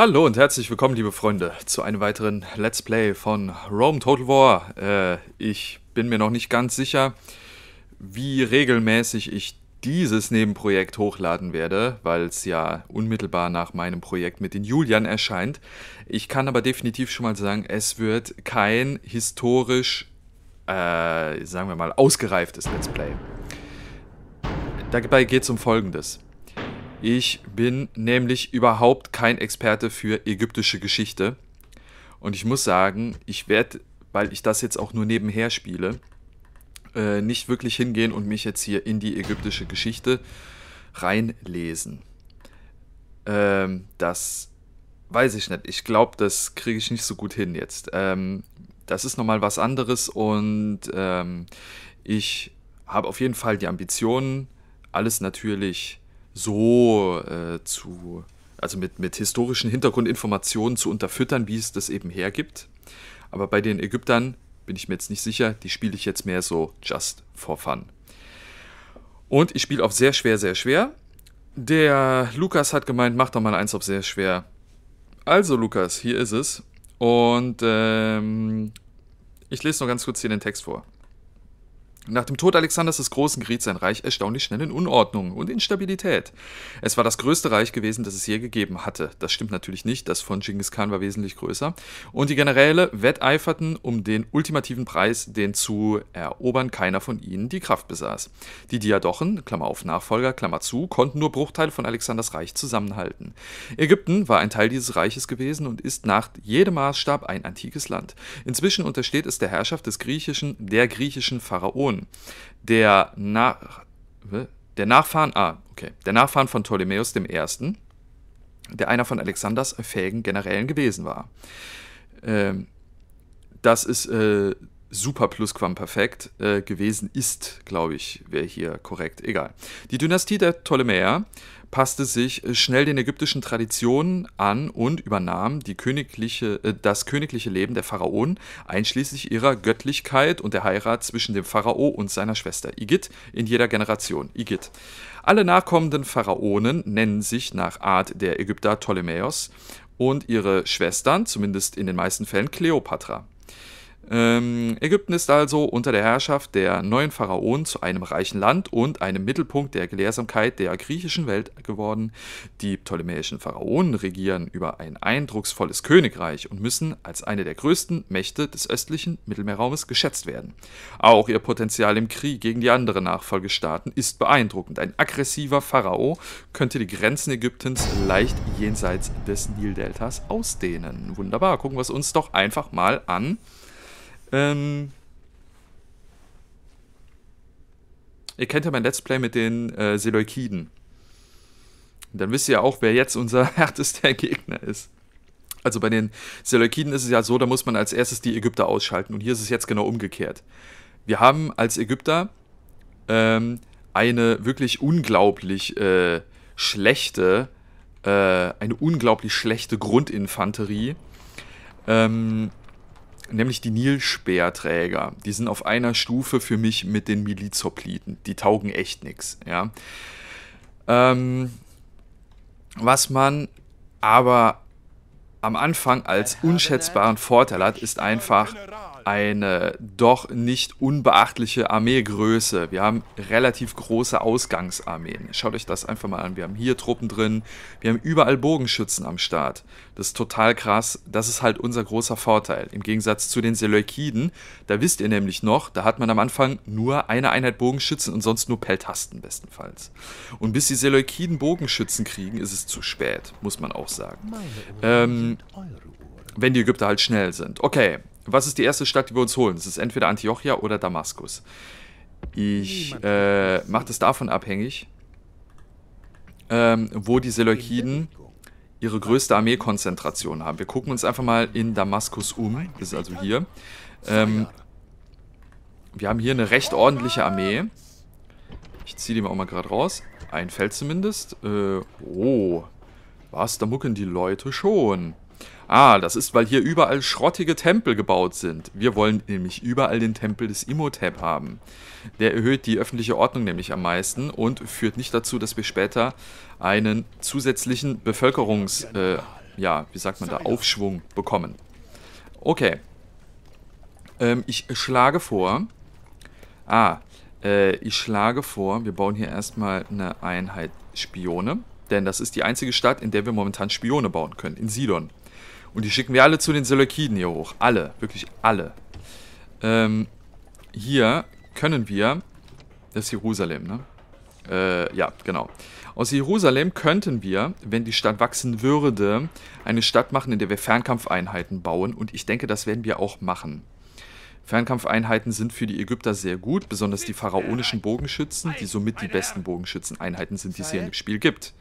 Hallo und herzlich willkommen, liebe Freunde, zu einem weiteren Let's Play von Rome Total War. Äh, ich bin mir noch nicht ganz sicher, wie regelmäßig ich dieses Nebenprojekt hochladen werde, weil es ja unmittelbar nach meinem Projekt mit den Julian erscheint. Ich kann aber definitiv schon mal sagen, es wird kein historisch, äh, sagen wir mal, ausgereiftes Let's Play. Dabei geht es um Folgendes. Ich bin nämlich überhaupt kein Experte für ägyptische Geschichte. Und ich muss sagen, ich werde, weil ich das jetzt auch nur nebenher spiele, äh, nicht wirklich hingehen und mich jetzt hier in die ägyptische Geschichte reinlesen. Ähm, das weiß ich nicht. Ich glaube, das kriege ich nicht so gut hin jetzt. Ähm, das ist nochmal was anderes und ähm, ich habe auf jeden Fall die Ambitionen, alles natürlich so äh, zu, also mit, mit historischen Hintergrundinformationen zu unterfüttern, wie es das eben hergibt. Aber bei den Ägyptern bin ich mir jetzt nicht sicher, die spiele ich jetzt mehr so just for fun. Und ich spiele auf sehr schwer, sehr schwer. Der Lukas hat gemeint, mach doch mal eins auf sehr schwer. Also Lukas, hier ist es. Und ähm, ich lese noch ganz kurz hier den Text vor. Nach dem Tod Alexanders des Großen geriet sein Reich erstaunlich schnell in Unordnung und Instabilität. Es war das größte Reich gewesen, das es je gegeben hatte. Das stimmt natürlich nicht, das von Genghis Khan war wesentlich größer. Und die Generäle wetteiferten um den ultimativen Preis, den zu erobern keiner von ihnen die Kraft besaß. Die Diadochen, Klammer auf Nachfolger, Klammer zu, konnten nur Bruchteile von Alexanders Reich zusammenhalten. Ägypten war ein Teil dieses Reiches gewesen und ist nach jedem Maßstab ein antikes Land. Inzwischen untersteht es der Herrschaft des griechischen, der griechischen Pharaonen. Der, Nach der Nachfahren, ah, okay, der Nachfahren von Ptolemäus I., der einer von Alexanders fähigen Generälen gewesen war. Ähm, das ist äh, super plusquamperfekt äh, gewesen ist, glaube ich, wäre hier korrekt. Egal. Die Dynastie der Ptolemäer passte sich äh, schnell den ägyptischen Traditionen an und übernahm königliche, äh, das königliche Leben der Pharaonen, einschließlich ihrer Göttlichkeit und der Heirat zwischen dem Pharao und seiner Schwester Igit in jeder Generation. Igit. Alle nachkommenden Pharaonen nennen sich nach Art der Ägypter Ptolemäos und ihre Schwestern, zumindest in den meisten Fällen, Kleopatra. Ähm, Ägypten ist also unter der Herrschaft der neuen Pharaonen zu einem reichen Land und einem Mittelpunkt der Gelehrsamkeit der griechischen Welt geworden. Die ptolemäischen Pharaonen regieren über ein eindrucksvolles Königreich und müssen als eine der größten Mächte des östlichen Mittelmeerraumes geschätzt werden. Auch ihr Potenzial im Krieg gegen die anderen Nachfolgestaaten ist beeindruckend. Ein aggressiver Pharao könnte die Grenzen Ägyptens leicht jenseits des Nildeltas ausdehnen. Wunderbar, gucken wir es uns doch einfach mal an. Ähm, ihr kennt ja mein Let's Play mit den äh, Seleukiden. Dann wisst ihr ja auch, wer jetzt unser härtester Gegner ist. Also bei den Seleukiden ist es ja so, da muss man als erstes die Ägypter ausschalten. Und hier ist es jetzt genau umgekehrt. Wir haben als Ägypter ähm, eine wirklich unglaublich äh, schlechte, äh, eine unglaublich schlechte Grundinfanterie. Ähm, nämlich die Nilspeerträger. Die sind auf einer Stufe für mich mit den Milizhopliten. Die taugen echt nichts. Ja. Ähm, was man aber am Anfang als unschätzbaren Vorteil hat, ist einfach eine doch nicht unbeachtliche Armeegröße. Wir haben relativ große Ausgangsarmeen. Schaut euch das einfach mal an. Wir haben hier Truppen drin, wir haben überall Bogenschützen am Start. Das ist total krass. Das ist halt unser großer Vorteil. Im Gegensatz zu den Seleukiden, da wisst ihr nämlich noch, da hat man am Anfang nur eine Einheit Bogenschützen und sonst nur Peltasten bestenfalls. Und bis die Seleukiden Bogenschützen kriegen, ist es zu spät, muss man auch sagen. Ähm, wenn die Ägypter halt schnell sind. Okay, was ist die erste Stadt, die wir uns holen? Das ist entweder Antiochia oder Damaskus. Ich äh, mache das davon abhängig, ähm, wo die Seleukiden ihre größte Armeekonzentration haben. Wir gucken uns einfach mal in Damaskus um. Das ist also hier. Ähm, wir haben hier eine recht ordentliche Armee. Ich ziehe die mal auch mal gerade raus. Ein Feld zumindest. Äh, oh, was? Da mucken die Leute schon. Ah, das ist, weil hier überall schrottige Tempel gebaut sind. Wir wollen nämlich überall den Tempel des Imhotep haben. Der erhöht die öffentliche Ordnung nämlich am meisten und führt nicht dazu, dass wir später einen zusätzlichen Bevölkerungs... Äh, ja, wie sagt man da, Aufschwung bekommen. Okay. Ähm, ich schlage vor, ah, äh, ich schlage vor, wir bauen hier erstmal eine Einheit Spione, denn das ist die einzige Stadt, in der wir momentan Spione bauen können, in Sidon. Und die schicken wir alle zu den Seleukiden hier hoch. Alle, wirklich alle. Ähm, hier können wir, das ist Jerusalem, ne? Äh, ja, genau. Aus Jerusalem könnten wir, wenn die Stadt wachsen würde, eine Stadt machen, in der wir Fernkampfeinheiten bauen. Und ich denke, das werden wir auch machen. Fernkampfeinheiten sind für die Ägypter sehr gut, besonders die pharaonischen Bogenschützen, die somit die besten Bogenschützeneinheiten sind, die es hier im Spiel gibt.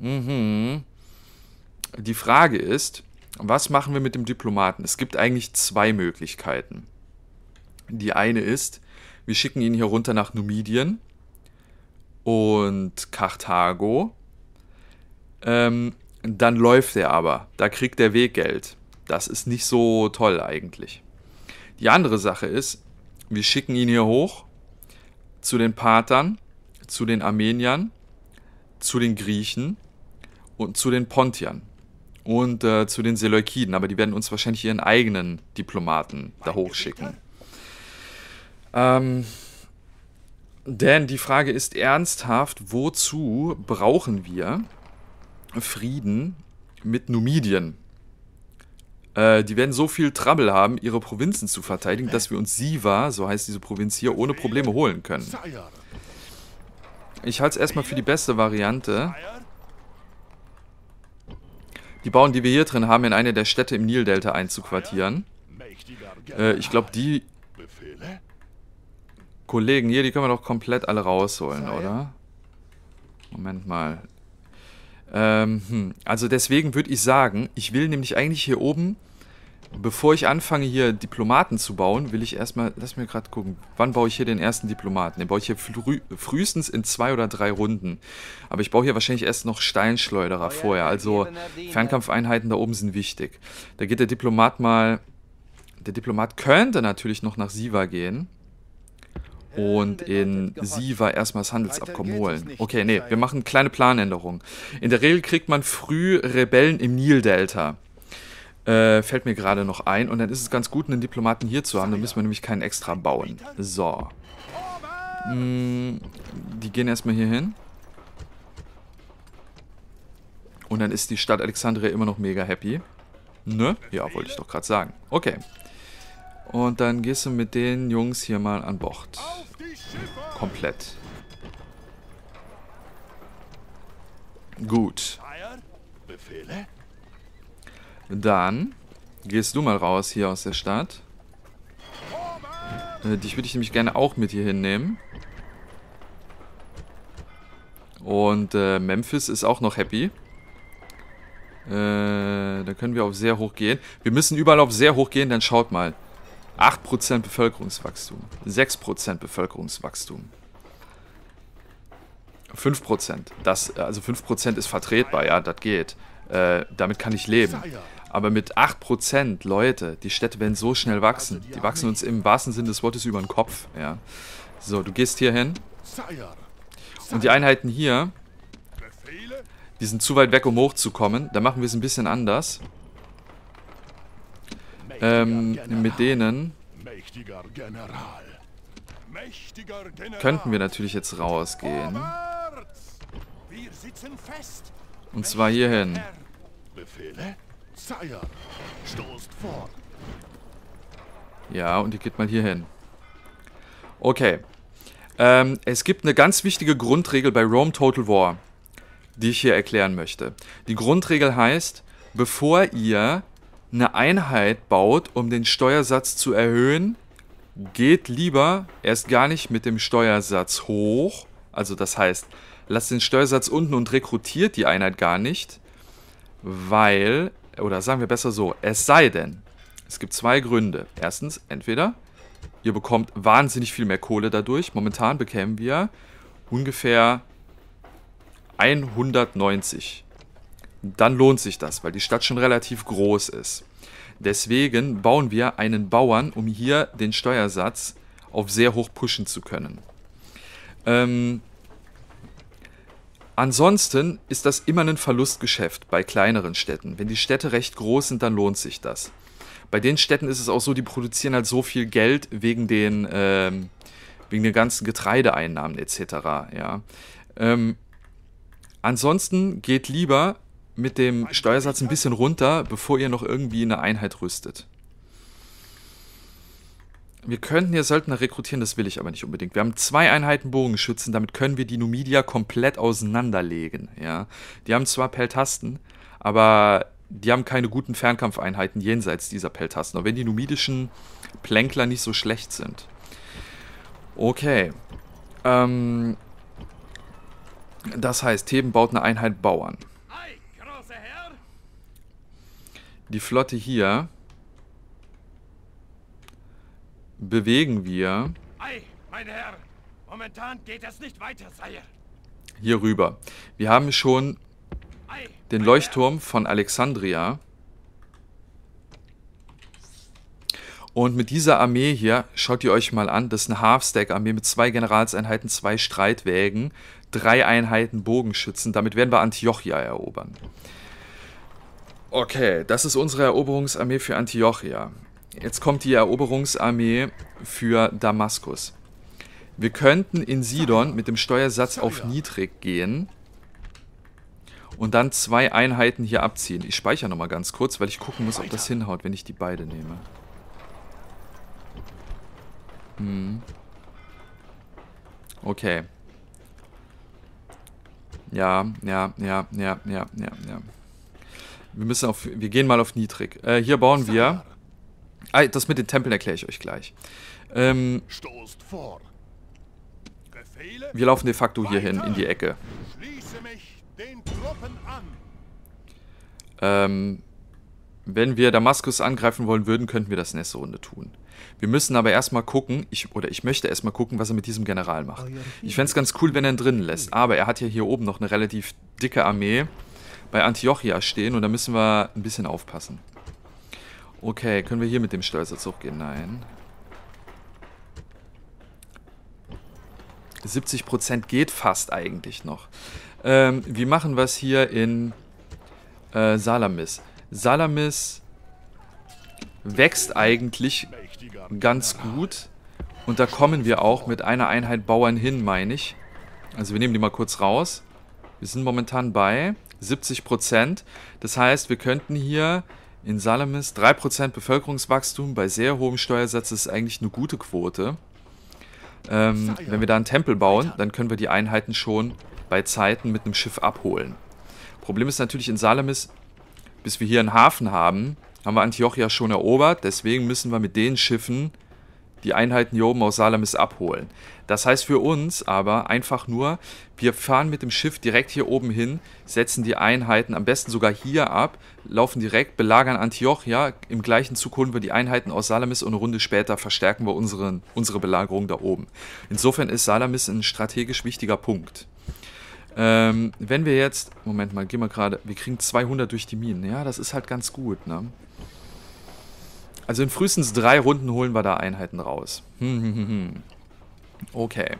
Mhm. Die Frage ist, was machen wir mit dem Diplomaten? Es gibt eigentlich zwei Möglichkeiten. Die eine ist, wir schicken ihn hier runter nach Numidien und Karthago. Ähm, dann läuft er aber. Da kriegt er Weggeld. Das ist nicht so toll eigentlich. Die andere Sache ist, wir schicken ihn hier hoch zu den Patern, zu den Armeniern, zu den Griechen und zu den Pontiern und äh, zu den Seleukiden, aber die werden uns wahrscheinlich ihren eigenen Diplomaten da hochschicken. Ähm, denn die Frage ist ernsthaft, wozu brauchen wir Frieden mit Numidien? Äh, die werden so viel Trouble haben, ihre Provinzen zu verteidigen, dass wir uns Siva, so heißt diese Provinz hier, ohne Probleme holen können. Ich halte es erstmal für die beste Variante. Die Bauern, die wir hier drin haben, in eine der Städte im Nildelta einzuquartieren. Äh, ich glaube, die Kollegen hier, die können wir doch komplett alle rausholen, oder? Moment mal. Ähm, hm. Also deswegen würde ich sagen, ich will nämlich eigentlich hier oben Bevor ich anfange, hier Diplomaten zu bauen, will ich erstmal, lass mir gerade gucken, wann baue ich hier den ersten Diplomaten? Den baue ich hier früh, frühestens in zwei oder drei Runden. Aber ich baue hier wahrscheinlich erst noch Steinschleuderer vorher. Also Fernkampfeinheiten da oben sind wichtig. Da geht der Diplomat mal, der Diplomat könnte natürlich noch nach Siva gehen und in Siva erstmal das Handelsabkommen holen. Okay, nee, wir machen kleine Planänderungen. In der Regel kriegt man früh Rebellen im Nildelta. Äh, fällt mir gerade noch ein. Und dann ist es ganz gut, einen Diplomaten hier zu haben. Dann müssen wir nämlich keinen extra bauen. So. Hm, die gehen erstmal hier hin. Und dann ist die Stadt Alexandria immer noch mega happy. Ne? Ja, wollte ich doch gerade sagen. Okay. Und dann gehst du mit den Jungs hier mal an Bord. Komplett. Gut. Befehle? Dann gehst du mal raus hier aus der Stadt. Äh, dich würde ich nämlich gerne auch mit hier hinnehmen. Und äh, Memphis ist auch noch happy. Äh, da können wir auf sehr hoch gehen. Wir müssen überall auf sehr hoch gehen, dann schaut mal. 8% Bevölkerungswachstum. 6% Bevölkerungswachstum. 5%. Das, also 5% ist vertretbar, ja, das geht. Äh, damit kann ich leben. Aber mit 8%, Leute, die Städte werden so schnell wachsen. Die wachsen uns im wahrsten Sinne des Wortes über den Kopf. Ja. So, du gehst hier hin. Und die Einheiten hier, die sind zu weit weg, um hochzukommen. Da machen wir es ein bisschen anders. Ähm, mit denen könnten wir natürlich jetzt rausgehen. Und zwar hierhin. Befehle? Sire, stoßt fort. Ja, und die geht mal hier hin. Okay. Ähm, es gibt eine ganz wichtige Grundregel bei Rome Total War, die ich hier erklären möchte. Die Grundregel heißt, bevor ihr eine Einheit baut, um den Steuersatz zu erhöhen, geht lieber erst gar nicht mit dem Steuersatz hoch. Also das heißt, lasst den Steuersatz unten und rekrutiert die Einheit gar nicht, weil oder sagen wir besser so, es sei denn, es gibt zwei Gründe. Erstens, entweder ihr bekommt wahnsinnig viel mehr Kohle dadurch. Momentan bekämen wir ungefähr 190. Dann lohnt sich das, weil die Stadt schon relativ groß ist. Deswegen bauen wir einen Bauern, um hier den Steuersatz auf sehr hoch pushen zu können. Ähm, Ansonsten ist das immer ein Verlustgeschäft bei kleineren Städten. Wenn die Städte recht groß sind, dann lohnt sich das. Bei den Städten ist es auch so, die produzieren halt so viel Geld wegen den, ähm, wegen den ganzen Getreideeinnahmen etc. Ja. Ähm, ansonsten geht lieber mit dem Steuersatz ein bisschen runter, bevor ihr noch irgendwie eine Einheit rüstet. Wir könnten hier Söldner rekrutieren, das will ich aber nicht unbedingt. Wir haben zwei Einheiten Bogenschützen, damit können wir die Numidia komplett auseinanderlegen. Ja? Die haben zwar Peltasten, aber die haben keine guten Fernkampfeinheiten jenseits dieser Peltasten, auch wenn die numidischen Plänkler nicht so schlecht sind. Okay. Ähm, das heißt, Theben baut eine Einheit Bauern. Die Flotte hier bewegen wir Ei, mein Herr. Momentan geht es nicht weiter, Sire. Hier rüber. Wir haben schon Ei, den Leuchtturm von Alexandria. Und mit dieser Armee hier, schaut ihr euch mal an, das ist eine Half-Stack-Armee mit zwei Generalseinheiten, zwei Streitwägen, drei Einheiten Bogenschützen. Damit werden wir Antiochia erobern. Okay, das ist unsere Eroberungsarmee für Antiochia. Jetzt kommt die Eroberungsarmee für Damaskus. Wir könnten in Sidon mit dem Steuersatz auf niedrig gehen und dann zwei Einheiten hier abziehen. Ich speichere nochmal ganz kurz, weil ich gucken muss, ob das hinhaut, wenn ich die beide nehme. Hm. Okay. Ja, ja, ja, ja, ja, ja, ja. Wir müssen auf, wir gehen mal auf niedrig. Äh, hier bauen wir Ah, das mit den Tempeln erkläre ich euch gleich. Ähm, wir laufen de facto hier hin, in die Ecke. Ähm, wenn wir Damaskus angreifen wollen würden, könnten wir das nächste Runde tun. Wir müssen aber erstmal gucken, ich, oder ich möchte erstmal gucken, was er mit diesem General macht. Ich fände es ganz cool, wenn er ihn drinnen lässt, aber er hat ja hier oben noch eine relativ dicke Armee bei Antiochia stehen und da müssen wir ein bisschen aufpassen. Okay, können wir hier mit dem Steuersatz hochgehen? Nein. 70% geht fast eigentlich noch. Ähm, wie machen wir es hier in äh, Salamis? Salamis wächst eigentlich ganz gut. Und da kommen wir auch mit einer Einheit Bauern hin, meine ich. Also wir nehmen die mal kurz raus. Wir sind momentan bei 70%. Das heißt, wir könnten hier in Salamis 3% Bevölkerungswachstum bei sehr hohem Steuersatz ist eigentlich eine gute Quote. Ähm, wenn wir da einen Tempel bauen, dann können wir die Einheiten schon bei Zeiten mit einem Schiff abholen. Problem ist natürlich in Salamis, bis wir hier einen Hafen haben, haben wir Antiochia schon erobert. Deswegen müssen wir mit den Schiffen die Einheiten hier oben aus Salamis abholen. Das heißt für uns aber einfach nur, wir fahren mit dem Schiff direkt hier oben hin, setzen die Einheiten am besten sogar hier ab, laufen direkt, belagern Antiochia, im gleichen Zug holen wir die Einheiten aus Salamis und eine Runde später verstärken wir unsere, unsere Belagerung da oben. Insofern ist Salamis ein strategisch wichtiger Punkt. Ähm, wenn wir jetzt, Moment mal, gehen wir gerade, wir kriegen 200 durch die Minen, ja, das ist halt ganz gut, ne? Also in frühestens drei Runden holen wir da Einheiten raus. Hm, hm, hm, okay.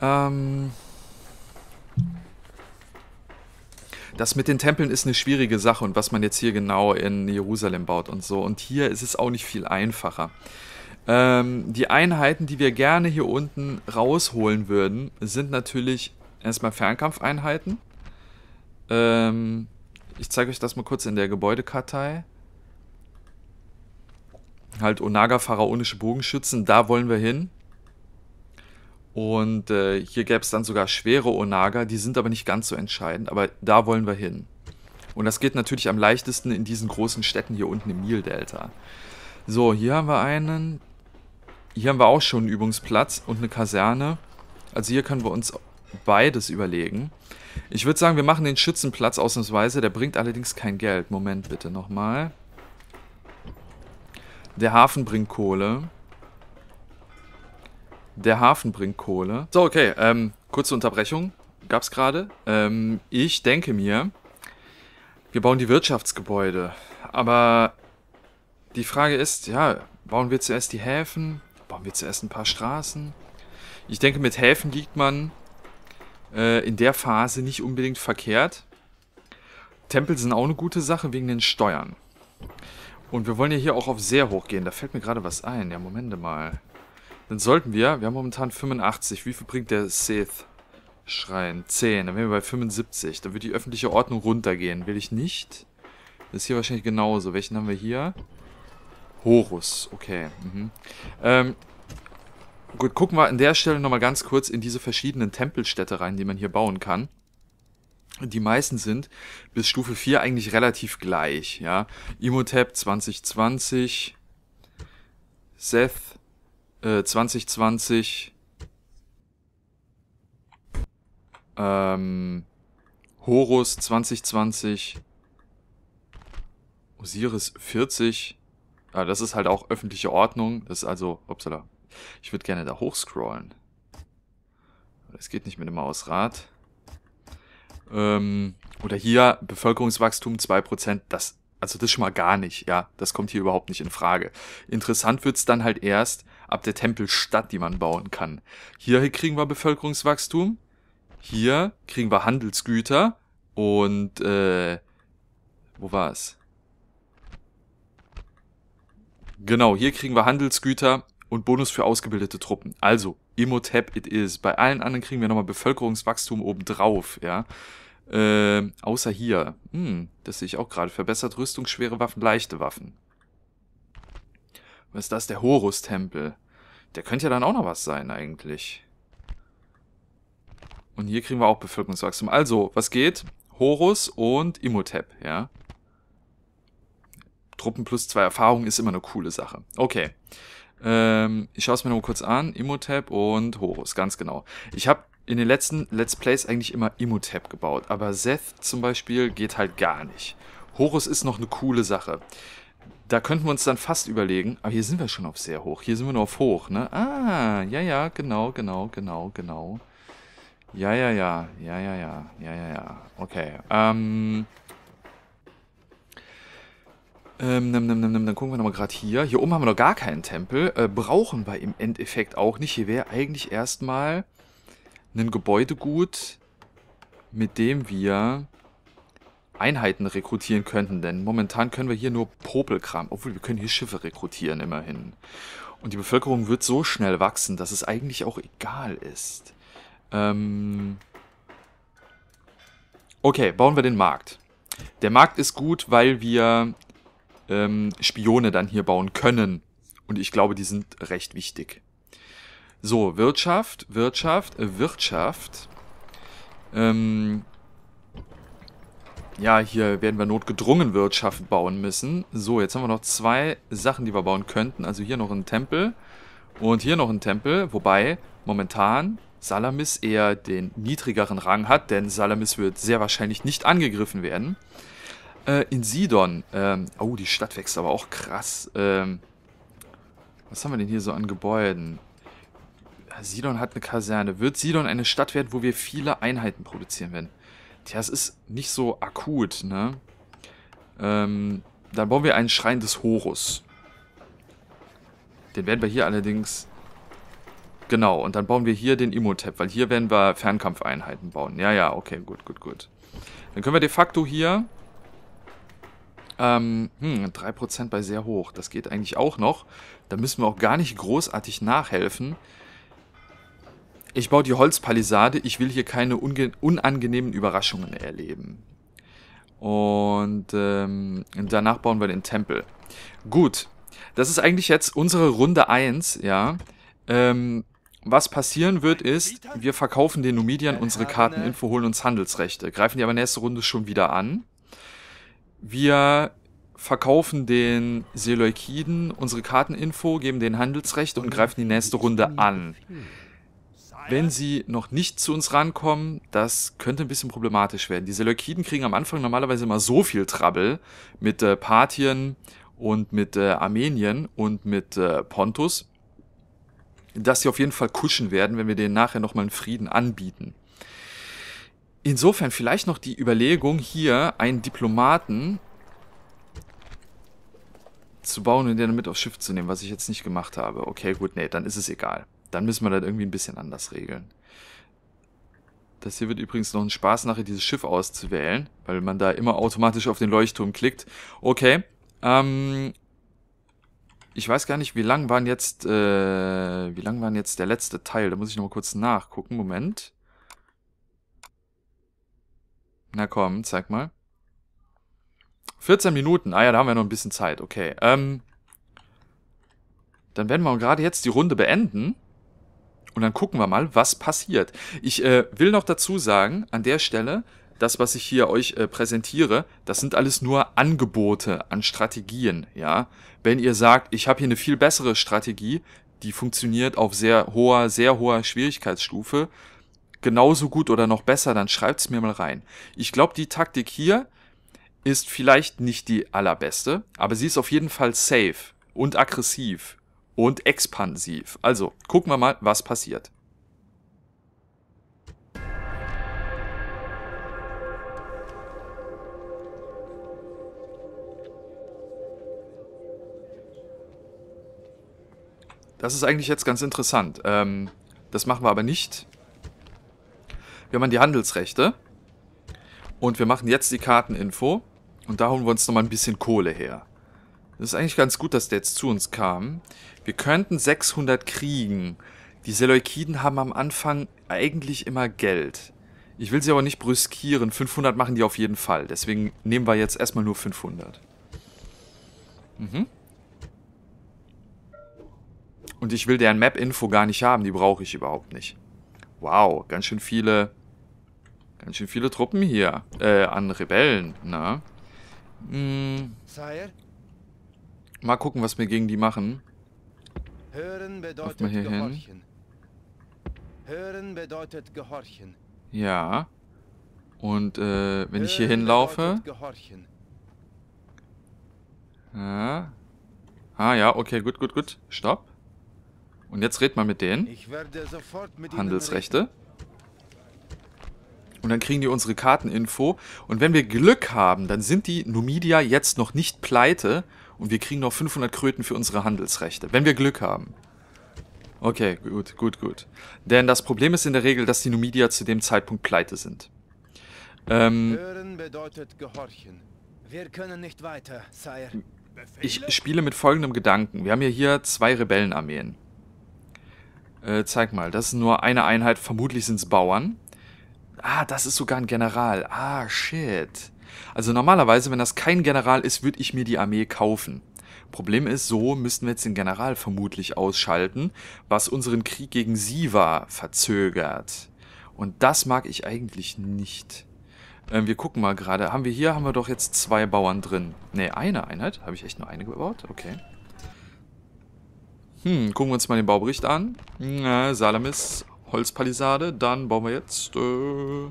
Ähm... Das mit den Tempeln ist eine schwierige Sache und was man jetzt hier genau in Jerusalem baut und so. Und hier ist es auch nicht viel einfacher. Ähm, die Einheiten, die wir gerne hier unten rausholen würden, sind natürlich erstmal Fernkampfeinheiten. Ähm, ich zeige euch das mal kurz in der Gebäudekartei halt Onaga pharaonische Bogenschützen, da wollen wir hin. Und äh, hier gäbe es dann sogar schwere Onaga, die sind aber nicht ganz so entscheidend, aber da wollen wir hin. Und das geht natürlich am leichtesten in diesen großen Städten hier unten im Nildelta. So, hier haben wir einen. Hier haben wir auch schon einen Übungsplatz und eine Kaserne. Also hier können wir uns beides überlegen. Ich würde sagen, wir machen den Schützenplatz ausnahmsweise. Der bringt allerdings kein Geld. Moment bitte nochmal. Der Hafen bringt Kohle. Der Hafen bringt Kohle. So, okay. Ähm, kurze Unterbrechung. Gab es gerade. Ähm, ich denke mir, wir bauen die Wirtschaftsgebäude. Aber die Frage ist, ja, bauen wir zuerst die Häfen? Bauen wir zuerst ein paar Straßen? Ich denke, mit Häfen liegt man äh, in der Phase nicht unbedingt verkehrt. Tempel sind auch eine gute Sache wegen den Steuern. Und wir wollen ja hier auch auf sehr hoch gehen. Da fällt mir gerade was ein. Ja, Moment mal. Dann sollten wir, wir haben momentan 85. Wie viel bringt der Sith-Schrein? 10. Dann wären wir bei 75. Dann wird die öffentliche Ordnung runtergehen. Will ich nicht. Das ist hier wahrscheinlich genauso. Welchen haben wir hier? Horus. Okay. Mhm. Ähm, gut, gucken wir an der Stelle nochmal ganz kurz in diese verschiedenen Tempelstädte rein, die man hier bauen kann. Die meisten sind bis Stufe 4 eigentlich relativ gleich, ja. Imhotep 2020, Seth äh, 2020, ähm, Horus 2020, Osiris 40. Ah, das ist halt auch öffentliche Ordnung. Das ist also, upsala. Ich würde gerne da hochscrollen. Das geht nicht mit dem Mausrad. Ähm, oder hier Bevölkerungswachstum 2%, das, also das schon mal gar nicht, ja, das kommt hier überhaupt nicht in Frage. Interessant wird's dann halt erst ab der Tempelstadt, die man bauen kann. Hier kriegen wir Bevölkerungswachstum, hier kriegen wir Handelsgüter und, äh, wo war's? Genau, hier kriegen wir Handelsgüter und Bonus für ausgebildete Truppen. Also, Imhotep it is. Bei allen anderen kriegen wir nochmal Bevölkerungswachstum obendrauf, ja. Äh, außer hier. Hm, das sehe ich auch gerade. Verbessert Rüstung, schwere Waffen, leichte Waffen. Was ist das? Der Horus-Tempel. Der könnte ja dann auch noch was sein, eigentlich. Und hier kriegen wir auch Bevölkerungswachstum. Also, was geht? Horus und Imhotep, ja. Truppen plus zwei Erfahrungen ist immer eine coole Sache. Okay. Ähm, ich schaue es mir noch kurz an. Imhotep und Horus, ganz genau. Ich habe in den letzten Let's Plays eigentlich immer Imhotep gebaut, aber Seth zum Beispiel geht halt gar nicht. Horus ist noch eine coole Sache. Da könnten wir uns dann fast überlegen, aber hier sind wir schon auf sehr hoch. Hier sind wir nur auf hoch, ne? Ah, ja, ja, genau, genau, genau, genau. Ja, ja, ja, ja, ja, ja, ja, ja, ja. Okay, ähm... Ähm, nimm, nimm, nimm, dann gucken wir nochmal gerade hier. Hier oben haben wir noch gar keinen Tempel. Äh, brauchen wir im Endeffekt auch nicht. Hier wäre eigentlich erstmal ein Gebäudegut, mit dem wir Einheiten rekrutieren könnten. Denn momentan können wir hier nur Popelkram. Obwohl, wir können hier Schiffe rekrutieren immerhin. Und die Bevölkerung wird so schnell wachsen, dass es eigentlich auch egal ist. Ähm okay, bauen wir den Markt. Der Markt ist gut, weil wir ähm, Spione dann hier bauen können. Und ich glaube, die sind recht wichtig. So, Wirtschaft, Wirtschaft, äh, Wirtschaft. Ähm, ja, hier werden wir notgedrungen Wirtschaft bauen müssen. So, jetzt haben wir noch zwei Sachen, die wir bauen könnten. Also hier noch ein Tempel und hier noch ein Tempel. Wobei momentan Salamis eher den niedrigeren Rang hat, denn Salamis wird sehr wahrscheinlich nicht angegriffen werden. Äh, in Sidon. Ähm, oh, die Stadt wächst aber auch krass. Ähm, was haben wir denn hier so an Gebäuden? Sidon hat eine Kaserne. Wird Sidon eine Stadt werden, wo wir viele Einheiten produzieren werden? Tja, es ist nicht so akut, ne? Ähm, dann bauen wir einen Schrein des Horus. Den werden wir hier allerdings... Genau, und dann bauen wir hier den Imhotep, weil hier werden wir Fernkampfeinheiten bauen. Ja, ja, okay, gut, gut, gut. Dann können wir de facto hier ähm, hm, 3% bei sehr hoch. Das geht eigentlich auch noch. Da müssen wir auch gar nicht großartig nachhelfen. Ich baue die Holzpalisade. Ich will hier keine unangenehmen Überraschungen erleben. Und ähm, danach bauen wir den Tempel. Gut. Das ist eigentlich jetzt unsere Runde 1, ja. Ähm, was passieren wird, ist, wir verkaufen den Numidiern unsere Karteninfo, holen uns Handelsrechte, greifen die aber nächste Runde schon wieder an. Wir verkaufen den Seleukiden unsere Karteninfo, geben den Handelsrechte und greifen die nächste Runde an. Wenn sie noch nicht zu uns rankommen, das könnte ein bisschen problematisch werden. Die Seleukiden kriegen am Anfang normalerweise immer so viel Trouble mit äh, Parthien und mit äh, Armenien und mit äh, Pontus, dass sie auf jeden Fall kuschen werden, wenn wir denen nachher nochmal einen Frieden anbieten. Insofern vielleicht noch die Überlegung, hier einen Diplomaten zu bauen und den mit aufs Schiff zu nehmen, was ich jetzt nicht gemacht habe. Okay, gut, nee, dann ist es egal. Dann müssen wir das irgendwie ein bisschen anders regeln. Das hier wird übrigens noch ein Spaß nachher, dieses Schiff auszuwählen, weil man da immer automatisch auf den Leuchtturm klickt. Okay, ähm, ich weiß gar nicht, wie lang waren jetzt, äh, wie lang waren jetzt der letzte Teil? Da muss ich nochmal kurz nachgucken. Moment. Na komm, zeig mal. 14 Minuten. Ah ja, da haben wir noch ein bisschen Zeit. Okay. Ähm, dann werden wir gerade jetzt die Runde beenden. Und dann gucken wir mal, was passiert. Ich äh, will noch dazu sagen, an der Stelle, das, was ich hier euch äh, präsentiere, das sind alles nur Angebote an Strategien, ja. Wenn ihr sagt, ich habe hier eine viel bessere Strategie, die funktioniert auf sehr hoher, sehr hoher Schwierigkeitsstufe, genauso gut oder noch besser, dann schreibt es mir mal rein. Ich glaube, die Taktik hier ist vielleicht nicht die allerbeste, aber sie ist auf jeden Fall safe und aggressiv und expansiv. Also, gucken wir mal, was passiert. Das ist eigentlich jetzt ganz interessant. Ähm, das machen wir aber nicht. Wir haben die Handelsrechte. Und wir machen jetzt die Karteninfo. Und da holen wir uns nochmal ein bisschen Kohle her. Das ist eigentlich ganz gut, dass der jetzt zu uns kam. Wir könnten 600 kriegen. Die Seleukiden haben am Anfang eigentlich immer Geld. Ich will sie aber nicht brüskieren. 500 machen die auf jeden Fall. Deswegen nehmen wir jetzt erstmal nur 500. Mhm. Und ich will deren Map-Info gar nicht haben, die brauche ich überhaupt nicht. Wow, ganz schön viele, ganz schön viele Truppen hier, äh, an Rebellen, na. Hm. Mal gucken, was wir gegen die machen. Hören bedeutet mal hier gehorchen. Hin. Hören bedeutet gehorchen. Ja. Und äh, wenn Hören ich hier hinlaufe. Ja. Ah ja, okay, gut, gut, gut. Stopp. Und jetzt red mal mit denen. Mit Handelsrechte. Und dann kriegen die unsere Karteninfo. Und wenn wir Glück haben, dann sind die Numidia jetzt noch nicht pleite. Und wir kriegen noch 500 Kröten für unsere Handelsrechte. Wenn wir Glück haben. Okay, gut, gut, gut. Denn das Problem ist in der Regel, dass die Numidia zu dem Zeitpunkt pleite sind. Ähm, Hören bedeutet gehorchen. Wir können nicht weiter, Sire. Ich spiele mit folgendem Gedanken. Wir haben ja hier zwei Rebellenarmeen. Äh, zeig mal, das ist nur eine Einheit, vermutlich sind es Bauern. Ah, das ist sogar ein General. Ah, shit. Also normalerweise, wenn das kein General ist, würde ich mir die Armee kaufen. Problem ist, so müssten wir jetzt den General vermutlich ausschalten, was unseren Krieg gegen Siva verzögert. Und das mag ich eigentlich nicht. Ähm, wir gucken mal gerade. Haben wir hier, haben wir doch jetzt zwei Bauern drin. Ne, eine Einheit. Habe ich echt nur eine gebaut? Okay. Hm, gucken wir uns mal den Baubericht an. Na, Salamis, Holzpalisade. Dann bauen wir jetzt... Äh,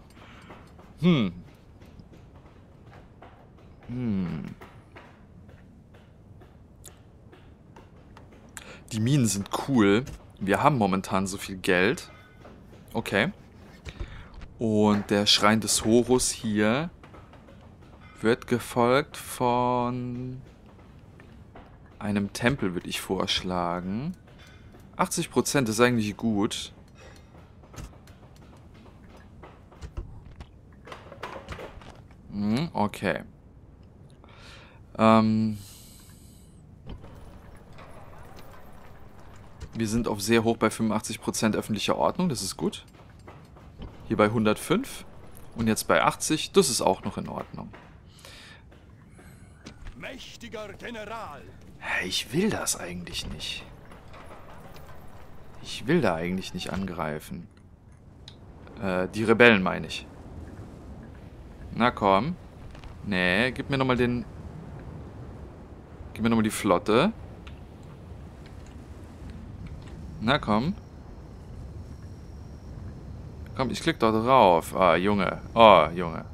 hm. Hm. Die Minen sind cool. Wir haben momentan so viel Geld. Okay. Und der Schrein des Horus hier wird gefolgt von einem Tempel, würde ich vorschlagen. 80% ist eigentlich gut. Hm, okay. Ähm... Wir sind auf sehr hoch bei 85% öffentlicher Ordnung, das ist gut. Hier bei 105 und jetzt bei 80, das ist auch noch in Ordnung. Mächtiger General. Ich will das eigentlich nicht. Ich will da eigentlich nicht angreifen. Äh, die Rebellen meine ich. Na komm. Nee, gib mir nochmal den... Gib mir nochmal die Flotte. Na komm. Komm, ich klick doch drauf. Ah, Junge. Oh, Junge.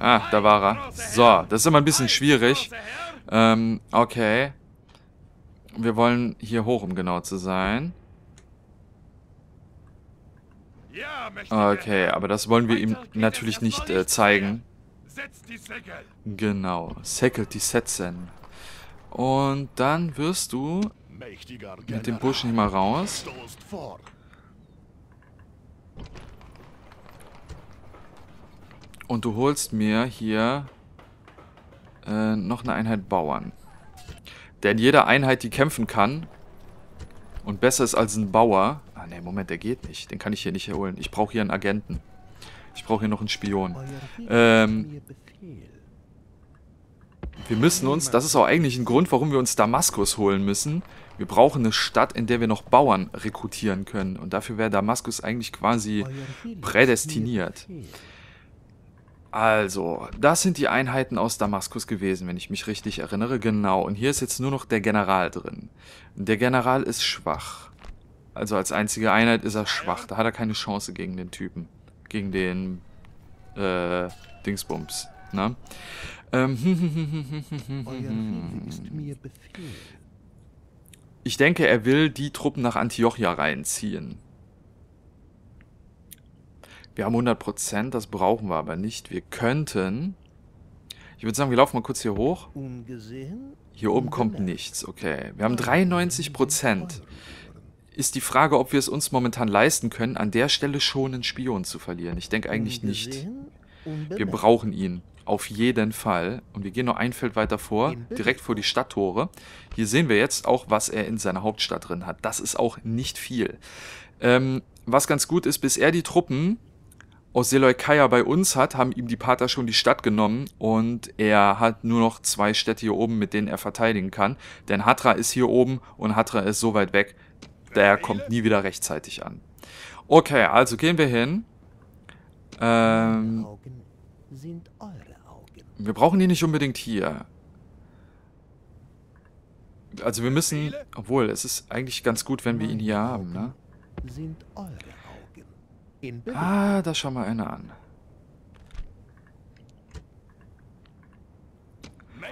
Ah, da war er. So, das ist immer ein bisschen schwierig. Ähm, okay. Wir wollen hier hoch, um genau zu sein. Okay, aber das wollen wir ihm natürlich nicht äh, zeigen. Genau, Säckelt die Setzen. Und dann wirst du Mit dem Busch nicht mal raus. Und du holst mir hier äh, noch eine Einheit Bauern. Denn jede Einheit, die kämpfen kann und besser ist als ein Bauer... Ah ne, Moment, der geht nicht. Den kann ich hier nicht erholen. Ich brauche hier einen Agenten. Ich brauche hier noch einen Spion. Ähm, wir müssen uns, das ist auch eigentlich ein Grund, warum wir uns Damaskus holen müssen. Wir brauchen eine Stadt, in der wir noch Bauern rekrutieren können. Und dafür wäre Damaskus eigentlich quasi prädestiniert. Also, das sind die Einheiten aus Damaskus gewesen, wenn ich mich richtig erinnere. Genau, und hier ist jetzt nur noch der General drin. Der General ist schwach. Also als einzige Einheit ist er schwach. Da hat er keine Chance gegen den Typen. Gegen den, äh, Dingsbums. Ne? Ähm, ich denke, er will die Truppen nach Antiochia reinziehen. Wir haben 100%, das brauchen wir aber nicht. Wir könnten... Ich würde sagen, wir laufen mal kurz hier hoch. Hier oben kommt nichts, okay. Wir haben 93%. Ist die Frage, ob wir es uns momentan leisten können, an der Stelle schon einen Spion zu verlieren. Ich denke eigentlich nicht. Wir brauchen ihn. Auf jeden Fall. Und wir gehen noch ein Feld weiter vor, direkt vor die Stadttore. Hier sehen wir jetzt auch, was er in seiner Hauptstadt drin hat. Das ist auch nicht viel. Ähm, was ganz gut ist, bis er die Truppen aus Seleukeia bei uns hat, haben ihm die Pater schon die Stadt genommen und er hat nur noch zwei Städte hier oben, mit denen er verteidigen kann. Denn Hatra ist hier oben und Hatra ist so weit weg, der kommt nie wieder rechtzeitig an. Okay, also gehen wir hin. Ähm, wir brauchen die nicht unbedingt hier. Also wir müssen, obwohl es ist eigentlich ganz gut, wenn wir ihn hier haben, ne? Ah, da schauen wir einer an.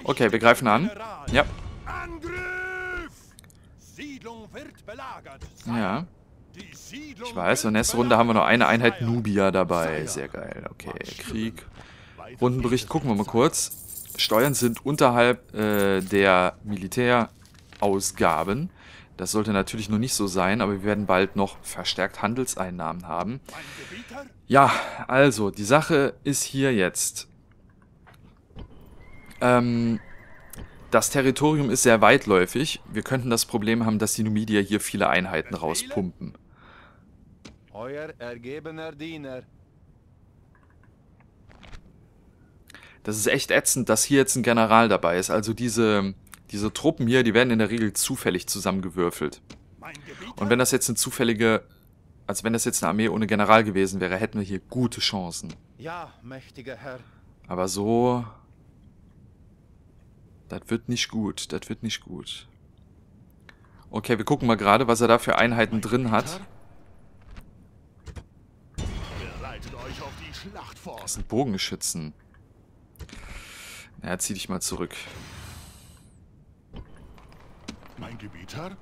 Okay, wir greifen an. Ja. Ja. Ich weiß, und nächste Runde haben wir noch eine Einheit Nubia dabei. Sehr geil. Okay, Krieg. Rundenbericht gucken wir mal kurz. Steuern sind unterhalb äh, der Militärausgaben. Das sollte natürlich noch nicht so sein, aber wir werden bald noch verstärkt Handelseinnahmen haben. Ja, also, die Sache ist hier jetzt. Ähm, das Territorium ist sehr weitläufig. Wir könnten das Problem haben, dass die Numidier hier viele Einheiten rauspumpen. Euer ergebener Diener. Das ist echt ätzend, dass hier jetzt ein General dabei ist. Also diese diese Truppen hier, die werden in der Regel zufällig zusammengewürfelt. Und wenn das jetzt eine zufällige, als wenn das jetzt eine Armee ohne General gewesen wäre, hätten wir hier gute Chancen. Ja, mächtiger Herr. Aber so... Das wird nicht gut, das wird nicht gut. Okay, wir gucken mal gerade, was er da für Einheiten drin hat. Das sind Bogenschützen. Na, ja, zieh dich mal zurück. Mein Gebieter?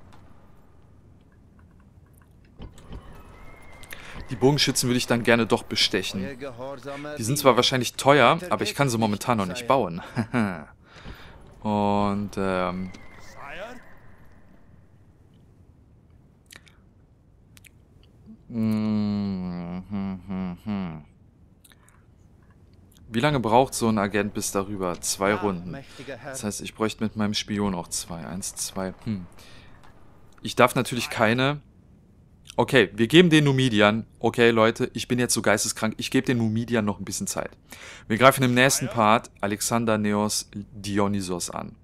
Die Bogenschützen würde ich dann gerne doch bestechen. Die sind zwar wahrscheinlich teuer, aber ich kann sie momentan noch nicht bauen. Und, ähm... Hm, hm, hm, hm. Wie lange braucht so ein Agent bis darüber? Zwei Runden. Das heißt, ich bräuchte mit meinem Spion auch zwei. Eins, zwei. Hm. Ich darf natürlich keine... Okay, wir geben den Numidian. Okay, Leute, ich bin jetzt so geisteskrank. Ich gebe den Numidian noch ein bisschen Zeit. Wir greifen im nächsten Part Alexander Neos Dionysos an.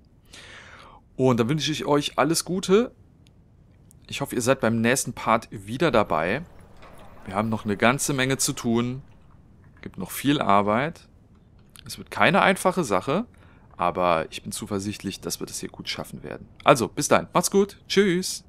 Und dann wünsche ich euch alles Gute. Ich hoffe, ihr seid beim nächsten Part wieder dabei. Wir haben noch eine ganze Menge zu tun. Gibt noch viel Arbeit. Es wird keine einfache Sache, aber ich bin zuversichtlich, dass wir das hier gut schaffen werden. Also, bis dann. Macht's gut. Tschüss.